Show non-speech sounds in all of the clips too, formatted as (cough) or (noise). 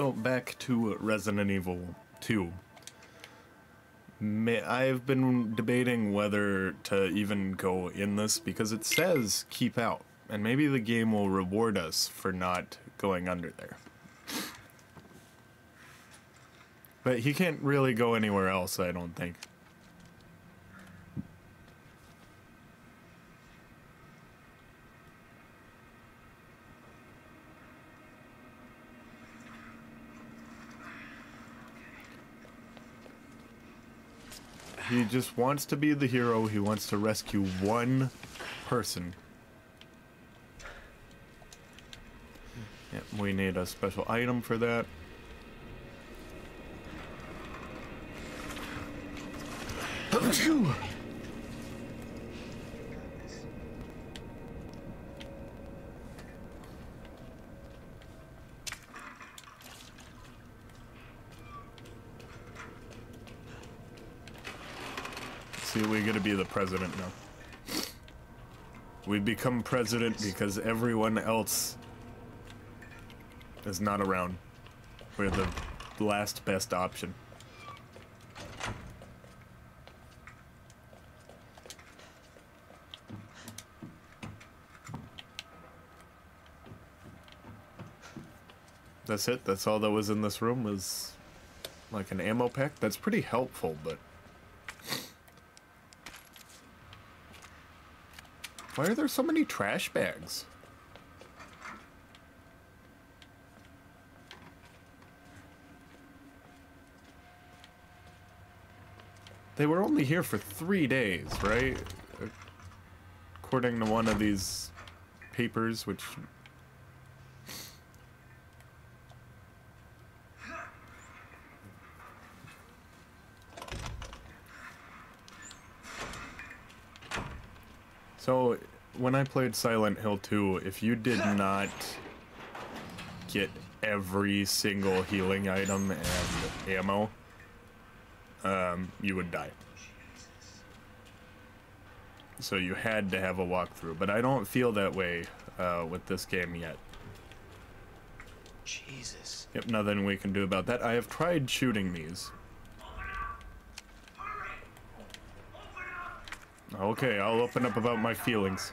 So back to Resident Evil 2. May, I've been debating whether to even go in this because it says keep out, and maybe the game will reward us for not going under there. But he can't really go anywhere else, I don't think. Just wants to be the hero. He wants to rescue one person. Yep, we need a special item for that. See, we gotta be the president now. We become president because everyone else is not around. We're the last best option. That's it. That's all that was in this room was like an ammo pack. That's pretty helpful, but why are there so many trash bags? They were only here for three days, right? According to one of these papers, which So, when I played Silent Hill 2, if you did not get every single healing item and ammo, um, you would die. So you had to have a walkthrough, but I don't feel that way uh, with this game yet. Jesus. Yep, nothing we can do about that. I have tried shooting these. Okay, I'll open up about my feelings.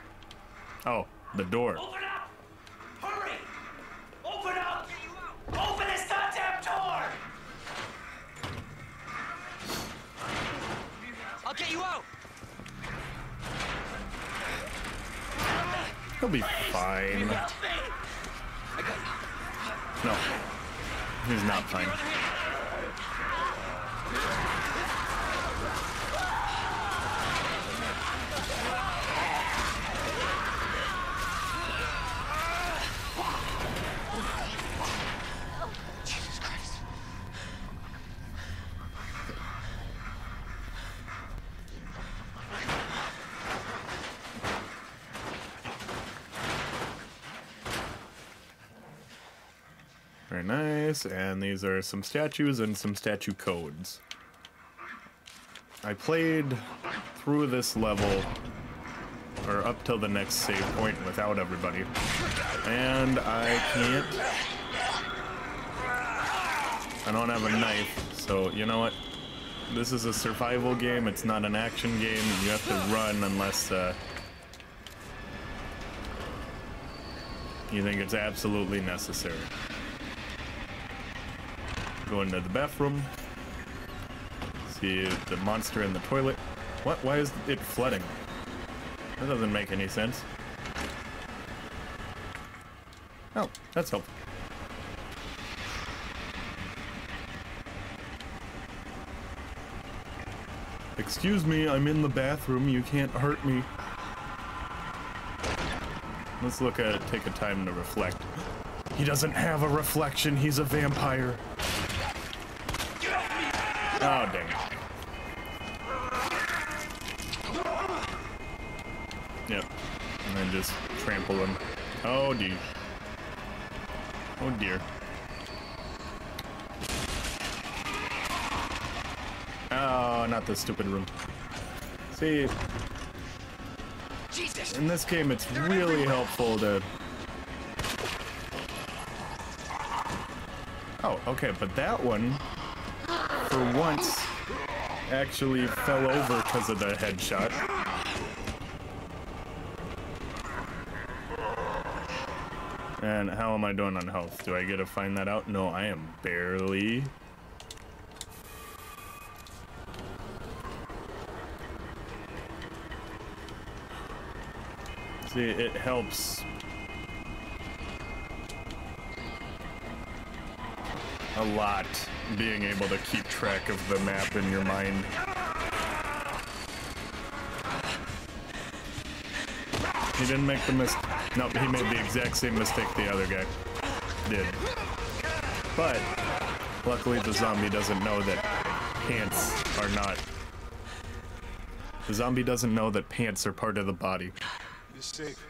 Oh, the door. Open up! Hurry! Open up! Open this goddamn door! I'll get you out. He'll be fine. Help me! No, he's not fine. Jesus Christ. Very and these are some statues and some statue codes. I played through this level, or up till the next save point without everybody, and I can't. I don't have a knife, so you know what? This is a survival game, it's not an action game, you have to run unless, uh, you think it's absolutely necessary. Go into the bathroom. See the monster in the toilet. What? Why is it flooding? That doesn't make any sense. Oh, that's helpful. Excuse me, I'm in the bathroom. You can't hurt me. Let's look at it, take a time to reflect. He doesn't have a reflection. He's a vampire. Oh, dang it. Yep. And then just trample him. Oh, dear. Oh, dear. Oh, not this stupid room. See, Jesus. in this game, it's really helpful to Oh, okay, but that one, for once, actually fell over because of the headshot. And how am I doing on health? Do I get to find that out? No, I am barely. See, it helps a lot being able to keep track of the map in your mind. He didn't make the mistake. Nope, he made the exact same mistake the other guy did. But luckily the zombie doesn't know that pants are not. The zombie doesn't know that pants are part of the body. You're safe.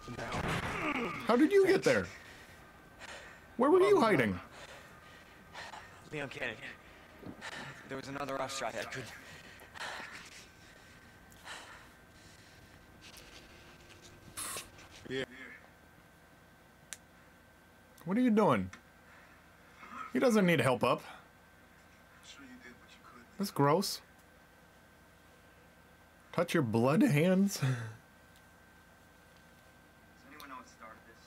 For now. How did you get there? Where were you hiding? Leon Cannon. There was another rough shot I could. Yeah. What are you doing? He doesn't need help up. Sure you did what you could. That's gross. Touch your blood hands. (laughs) Does anyone know what started this?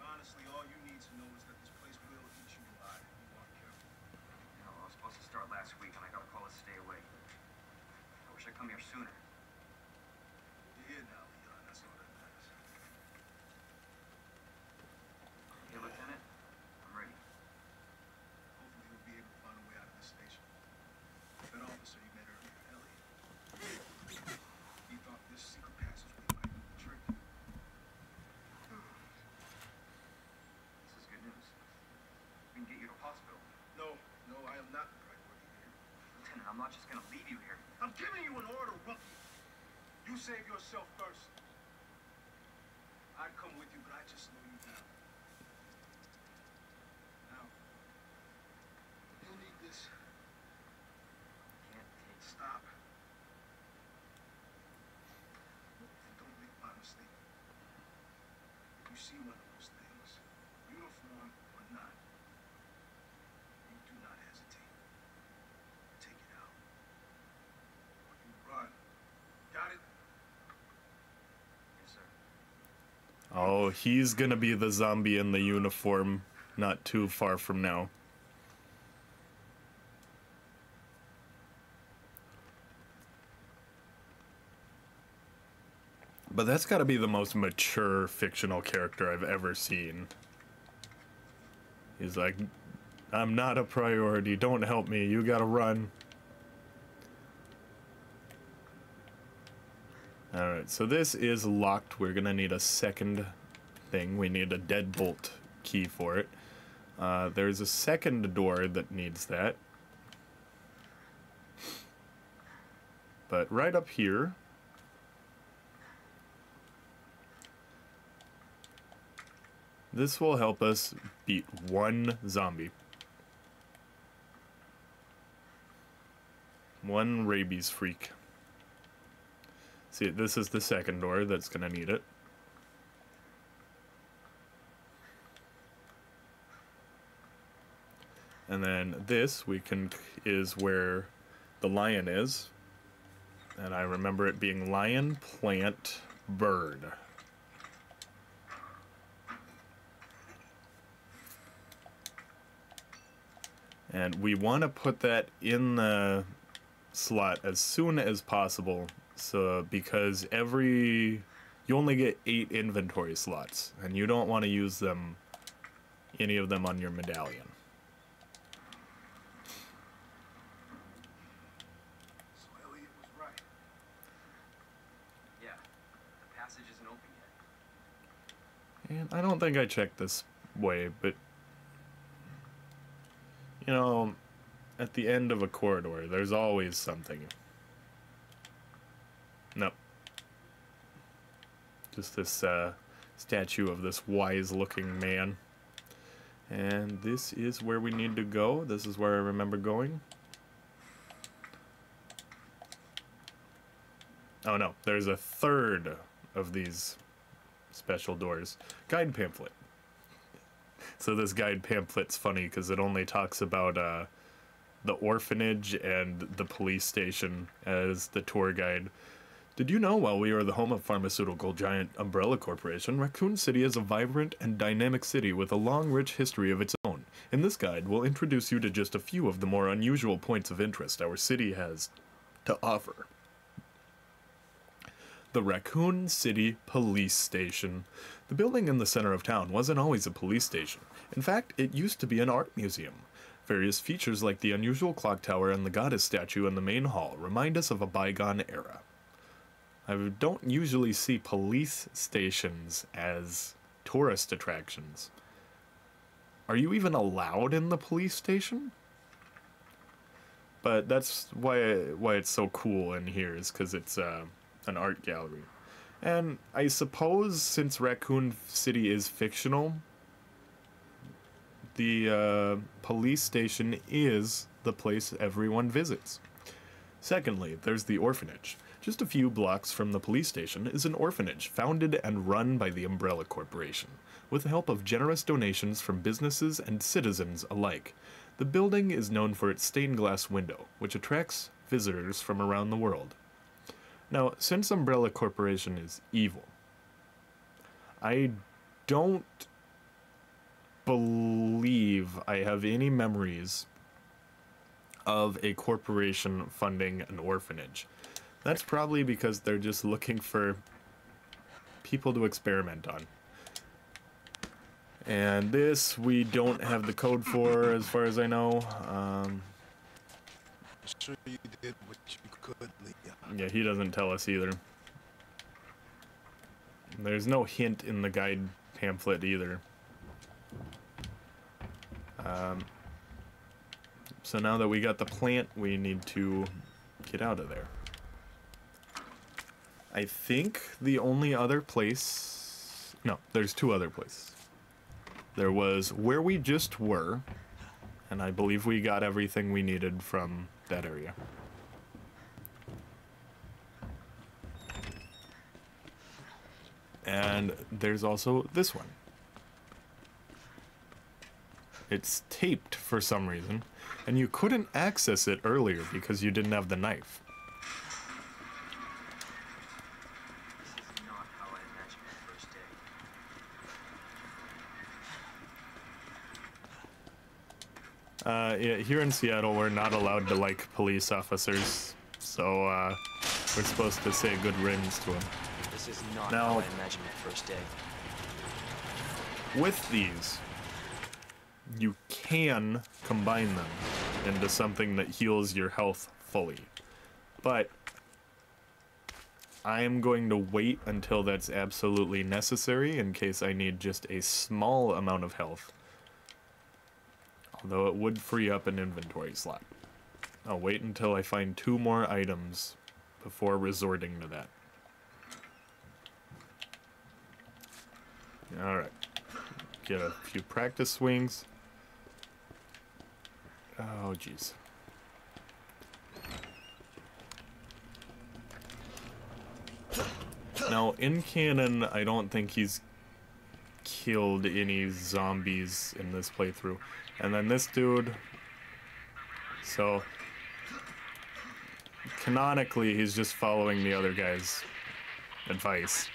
Honestly, all you need to know is that this place will eat you alive if you aren't careful. You know, I was supposed to start last week and I got a call to stay away. I wish I'd come here sooner. You're here now, Leon. That's all that matters. Hey, Lieutenant. I'm ready. Hopefully, we'll be able to find a way out of this station. That officer you met earlier, Elliot. He thought this secret passageway might do the trick. This is good news. We can get you to hospital. No, no, I am not the priority here. Lieutenant, I'm not just gonna leave you here. I'm giving you an order, rookie. You save yourself first. I'd come with you, but I just know you now. Now, you'll need this. Can't take Stop. Don't make my mistake. You see one of those things, uniform or not, you do not hesitate. Take it out. Or you run. Got it? Yes, sir. Oh, he's gonna be the zombie in the uniform not too far from now. But that's gotta be the most mature fictional character I've ever seen. He's like, I'm not a priority. Don't help me. You gotta run. Alright, so this is locked. We're gonna need a second thing. We need a deadbolt key for it. Uh, there's a second door that needs that. But right up here, this will help us beat one zombie. One rabies freak. See, this is the second door that's gonna need it. And then this we can is where the lion is. And I remember it being lion, plant, bird. And we want to put that in the slot as soon as possible so because every you only get 8 inventory slots and you don't want to use them any of them on your medallion. So Elliot was right. Yeah. The passage isn't open yet. And I don't think I checked this way, but you know, at the end of a corridor, there's always something. Nope. Just this uh, statue of this wise-looking man. And this is where we need to go. This is where I remember going. Oh no, there's a third of these special doors. Guide pamphlet. So this guide pamphlet's funny because it only talks about uh, the orphanage and the police station as the tour guide. Did you know while we are the home of pharmaceutical giant Umbrella Corporation, Raccoon City is a vibrant and dynamic city with a long, rich history of its own? In this guide, we'll introduce you to just a few of the more unusual points of interest our city has to offer. The Raccoon City Police Station. The building in the center of town wasn't always a police station. In fact, it used to be an art museum. Various features like the unusual clock tower and the goddess statue in the main hall remind us of a bygone era. I don't usually see police stations as tourist attractions. Are you even allowed in the police station? But that's why why it's so cool in here is because it's uh, an art gallery, and I suppose since Raccoon City is fictional, the uh, police station is the place everyone visits. Secondly, there's the orphanage. Just a few blocks from the police station is an orphanage founded and run by the Umbrella Corporation, with the help of generous donations from businesses and citizens alike. The building is known for its stained glass window, which attracts visitors from around the world. Now, since Umbrella Corporation is evil, I don't believe I have any memories of a corporation funding an orphanage. That's probably because they're just looking for people to experiment on. And this we don't have the code for, as far as I know. Um, Sure you did what you could, Leah. Yeah, he doesn't tell us either. There's no hint in the guide pamphlet either. Um, so now that we got the plant, we need to get out of there. I think the only other place. No, there's two other places. There was where we just were, and I believe we got everything we needed from that area. And there's also this one. It's taped for some reason, and you couldn't access it earlier because you didn't have the knife. Uh, yeah, here in Seattle, we're not allowed to like police officers, so uh, we're supposed to say good riddance to them. This is not Now- how I imagined the first day. With these, you can combine them into something that heals your health fully. But I am going to wait until that's absolutely necessary in case I need just a small amount of health. Although it would free up an inventory slot. I'll wait until I find two more items before resorting to that. Alright. Get a few practice swings. Oh, jeez. Now, in canon, I don't think he's killed any zombies in this playthrough. And then this dude. So, canonically, he's just following the other guy's advice.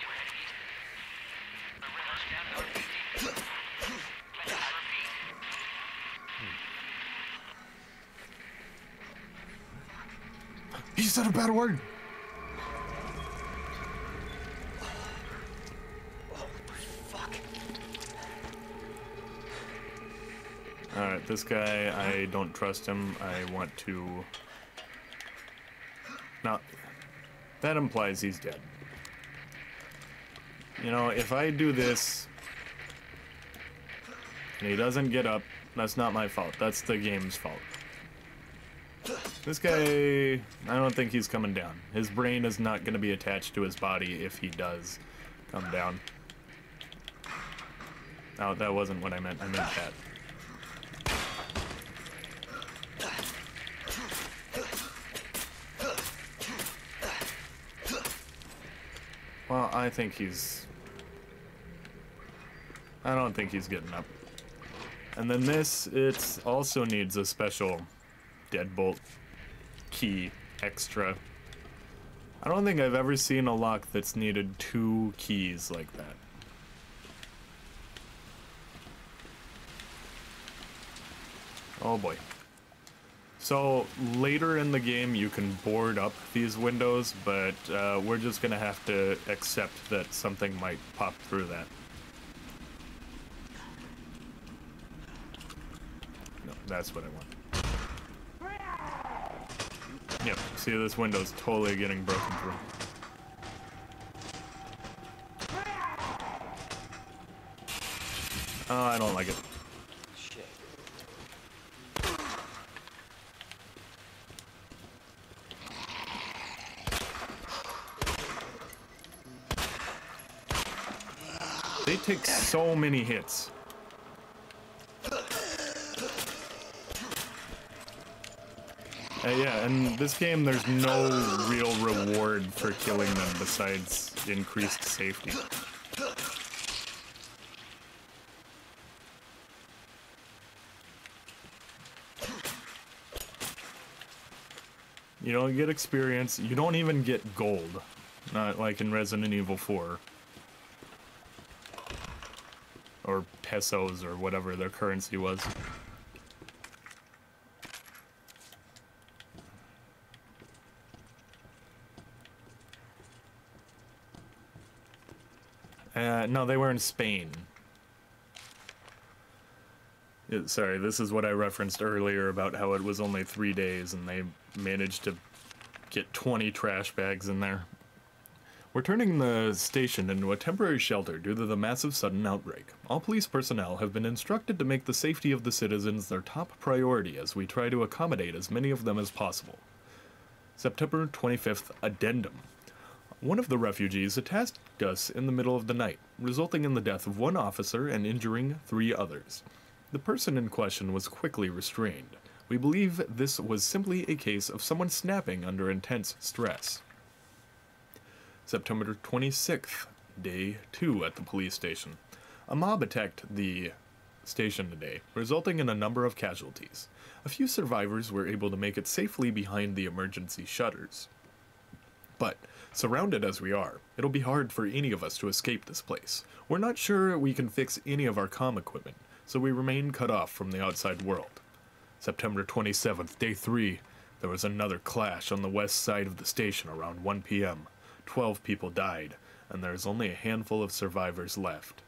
He said a bad word. Alright, this guy, I don't trust him. I want to. Now, that implies he's dead. You know, if I do this and he doesn't get up, that's not my fault. That's the game's fault. This guy, I don't think he's coming down. His brain is not going to be attached to his body if he does come down. No, that wasn't what I meant. I meant that. Well, I think he's I don't think he's getting up. And then this, it also needs a special deadbolt key extra. I don't think I've ever seen a lock that's needed two keys like that. Oh boy. So later in the game you can board up these windows, but uh, we're just gonna have to accept that something might pop through that. No, that's what I want. Yep, see this window's totally getting broken through. Oh, I don't like it. They take so many hits. Uh, yeah, and this game, there's no real reward for killing them besides increased safety. You don't get experience, you don't even get gold. Not like in Resident Evil 4. Or pesos or whatever their currency was. Uh, no, they were in Spain. Sorry, this is what I referenced earlier about how it was only three days and they managed to get 20 trash bags in there. We're turning the station into a temporary shelter due to the massive sudden outbreak. All police personnel have been instructed to make the safety of the citizens their top priority as we try to accommodate as many of them as possible. September 25th Addendum. One of the refugees attacked us in the middle of the night, resulting in the death of one officer and injuring three others. The person in question was quickly restrained. We believe this was simply a case of someone snapping under intense stress. September 26th, day 2 at the police station. A mob attacked the station today, resulting in a number of casualties. A few survivors were able to make it safely behind the emergency shutters. But, surrounded as we are, it'll be hard for any of us to escape this place. We're not sure we can fix any of our comm equipment, so we remain cut off from the outside world. September 27th, day 3, there was another clash on the west side of the station around 1 p.m. Twelve people died, and there's only a handful of survivors left.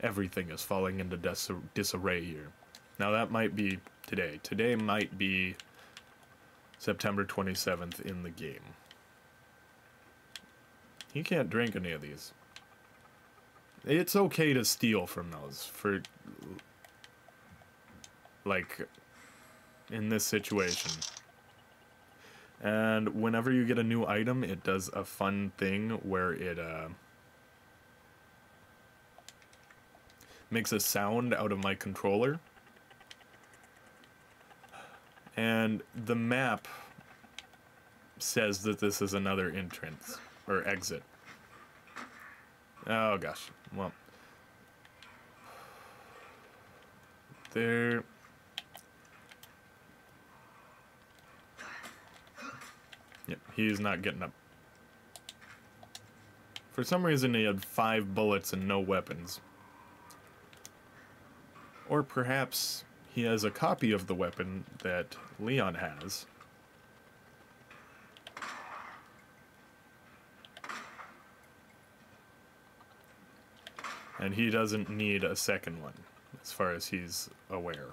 Everything is falling into dis- disarray here. Now, that might be today. Today might be September 27th in the game. You can't drink any of these. It's okay to steal from those for like in this situation. And whenever you get a new item, it does a fun thing where it uh, makes a sound out of my controller. And the map says that this is another entrance or exit. Oh gosh. Well, there. Yep, he's not getting up. For some reason, he had five bullets and no weapons. Or perhaps he has a copy of the weapon that Leon has. And he doesn't need a second one, as far as he's aware.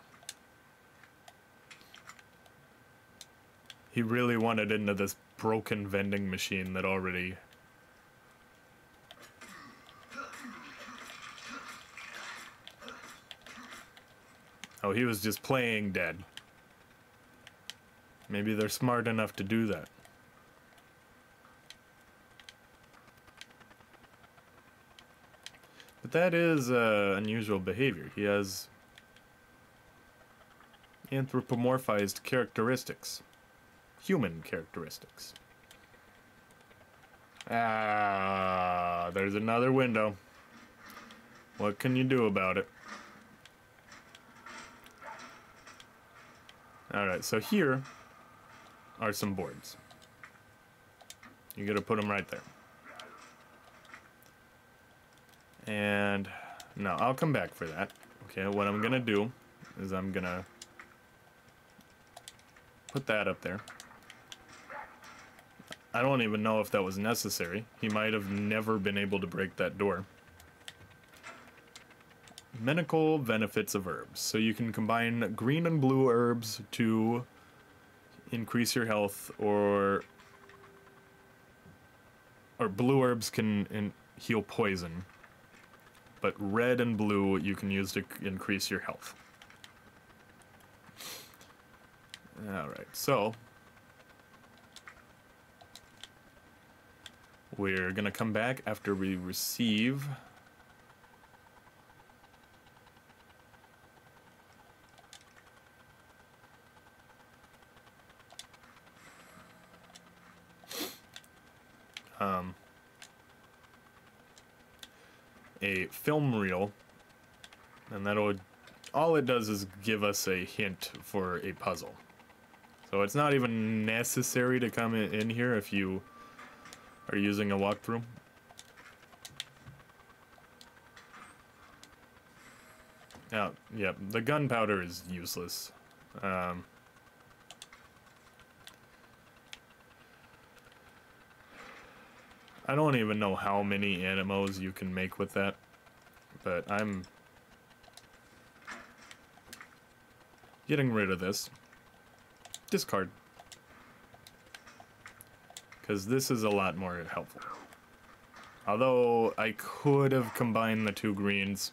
He really wanted into this broken vending machine that already. Oh, he was just playing dead. Maybe they're smart enough to do that. But that is uh, unusual behavior. He has anthropomorphized characteristics human characteristics. Ah, there's another window. What can you do about it? Alright, so here are some boards. You gotta put them right there. And no, I'll come back for that. Okay, what I'm gonna do is I'm gonna put that up there. I don't even know if that was necessary. He might have never been able to break that door. Medical benefits of herbs. So you can combine green and blue herbs to increase your health, or or blue herbs can heal poison, but red and blue you can use to increase your health. All right, so we're gonna come back after we receive. Um, a film reel, and that'll all it does is give us a hint for a puzzle. So it's not even necessary to come in, here if you are using a walkthrough. Yeah, yeah, the gunpowder is useless. Um, I don't even know how many animos you can make with that, but I'm getting rid of this. Discard. Because this is a lot more helpful. Although I could have combined the two greens.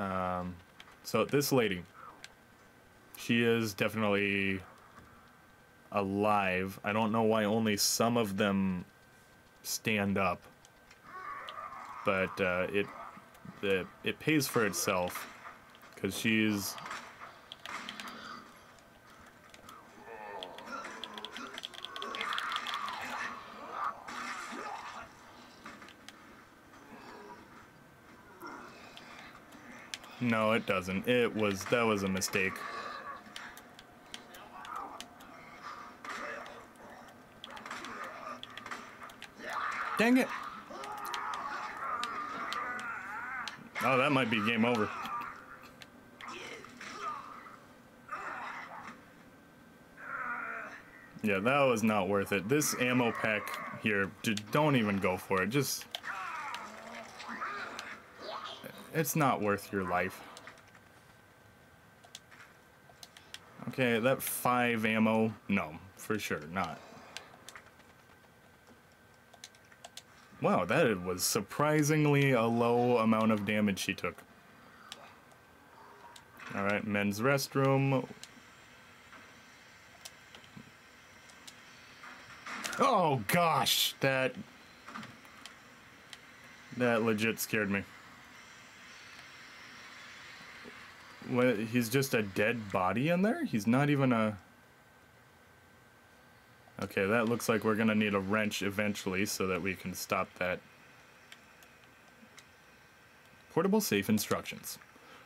Um, so this lady, she is definitely alive. I don't know why only some of them stand up, but uh, it the it pays for itself because she's No, it doesn't. It was that was a mistake. Dang it. Oh, that might be game over. Yeah, that was not worth it. This ammo pack here, don't even go for it. Just. It's not worth your life. Okay, that five ammo, no, for sure not. Wow, that was surprisingly a low amount of damage she took. Alright, men's restroom. Oh gosh, that that legit scared me. What, he's just a dead body in there? He's not even a Okay, that looks like we're gonna need a wrench eventually so that we can stop that. Portable safe instructions.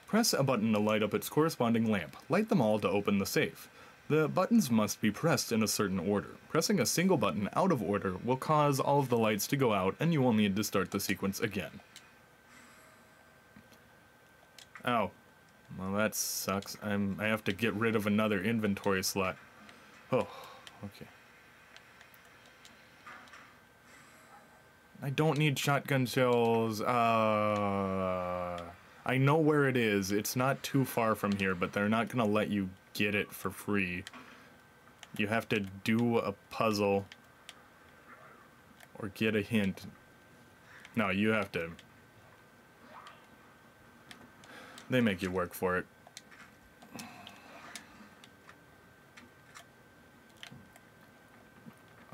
Press a button to light up its corresponding lamp. Light them all to open the safe. The buttons must be pressed in a certain order. Pressing a single button out of order will cause all of the lights to go out and you will need to start the sequence again. Oh. Well, that sucks. I'm, I have to get rid of another inventory slot. Oh, okay. I don't need shotgun shells. Uh, I know where it is. It's not too far from here, but they're not gonna let you get it for free. You have to do a puzzle or get a hint. No, you have to. They make you work for it.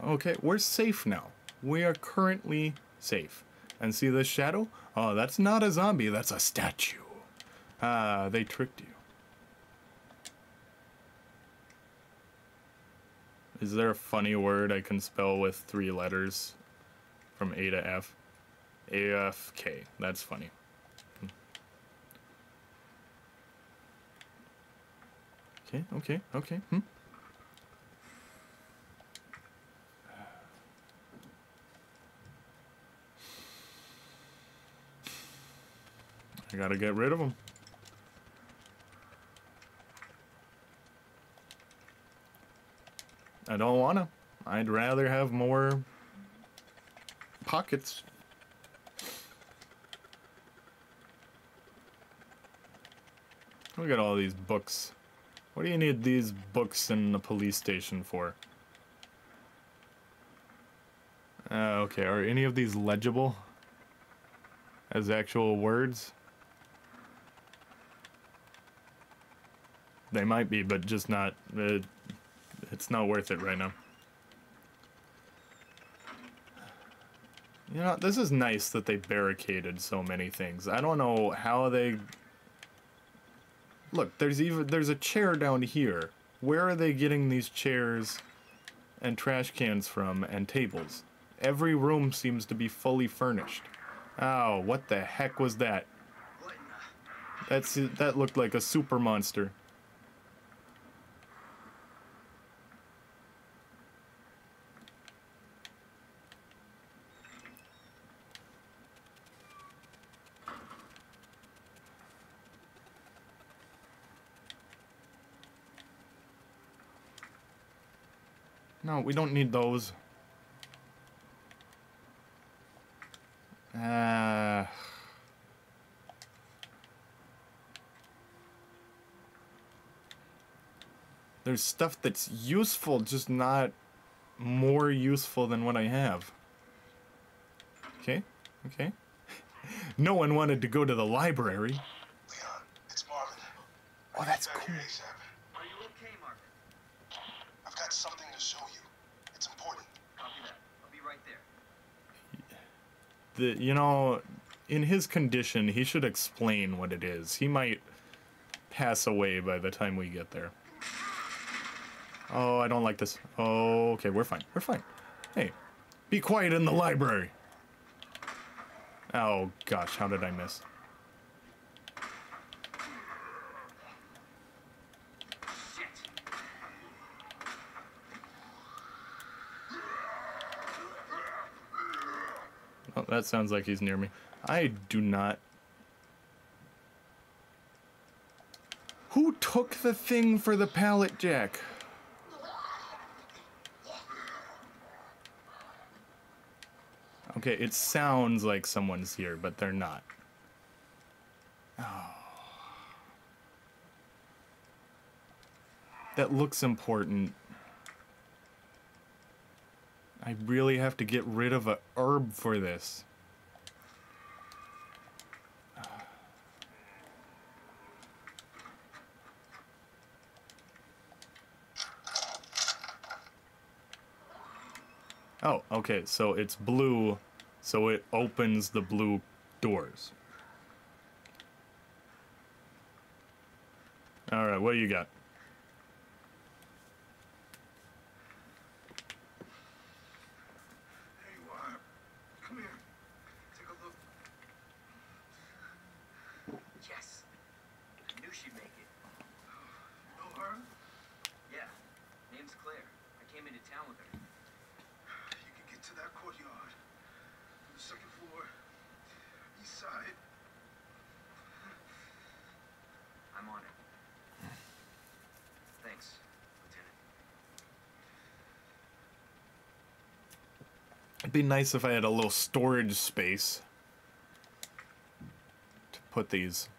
Okay, we're safe now we are currently safe. And see this shadow? Oh, that's not a zombie, that's a statue. Ah, uh, they tricked you. Is there a funny word I can spell with three letters from A to F? AFK. That's funny. Hmm. Okay, okay, okay. Hmm. Gotta get rid of them. I don't wanna. I'd rather have more pockets. Look at all these books. What do you need these books in the police station for? Uh, okay, are any of these legible as actual words? They might be, but just not. Uh, it's not worth it right now. You know, this is nice that they barricaded so many things. I don't know how they. Look, there's even there's a chair down here. Where are they getting these chairs and trash cans from and tables? Every room seems to be fully furnished. Oh, what the heck was that? That's that looked like a super monster. No, we don't need those. Uh, there's stuff that's useful, just not more useful than what I have. Okay, okay. (laughs) no one wanted to go to the library. Leon, it's Marvin. Oh, that's Back cool. here ASAP. Are you okay, Mark? I've got something to show you. It's important. Copy that. I'll be right there. The, you know, in his condition, he should explain what it is. He might pass away by the time we get there. Oh, I don't like this. Oh, okay, we're fine. We're fine. Hey, be quiet in the library. Oh gosh, how did I miss? That sounds like he's near me. I do not. Who took the thing for the pallet jack? Okay, it sounds like someone's here, but they're not. Oh. That looks important. I really have to get rid of a herb for this. Oh, okay, so it's blue, so it opens the blue doors. Alright, what do you got? There you are. Come here. Take a look. Yes! I knew she'd make it. Know her? Yeah. Name's Claire. I came into town with her. You can get to that courtyard. On the second floor. East side. I'm on it. Thanks, Lieutenant. It'd be nice if I had a little storage space to put these.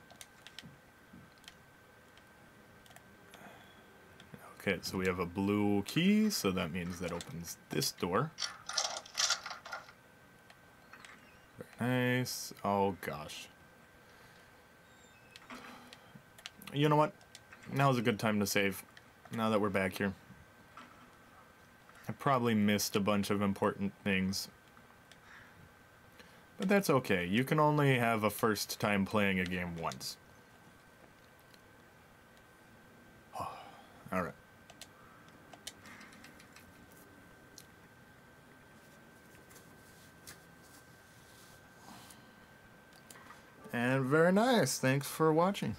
Okay, so we have a blue key, so that means that opens this door. Very nice. Oh gosh. You know what? Now's a good time to save. Now that we're back here. I probably missed a bunch of important things. But that's okay. You can only have a first time playing a game once. (sighs) Alright. And very nice. Thanks for watching.